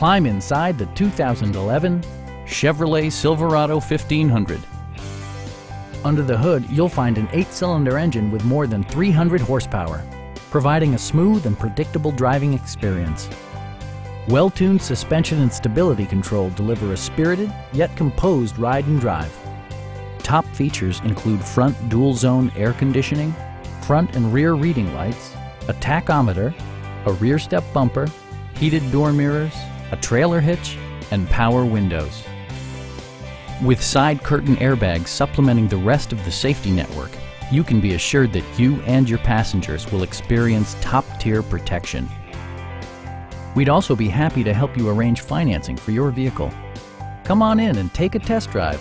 Climb inside the 2011 Chevrolet Silverado 1500. Under the hood, you'll find an eight-cylinder engine with more than 300 horsepower, providing a smooth and predictable driving experience. Well-tuned suspension and stability control deliver a spirited yet composed ride and drive. Top features include front dual-zone air conditioning, front and rear reading lights, a tachometer, a rear step bumper, heated door mirrors, a trailer hitch, and power windows. With side curtain airbags supplementing the rest of the safety network, you can be assured that you and your passengers will experience top-tier protection. We'd also be happy to help you arrange financing for your vehicle. Come on in and take a test drive.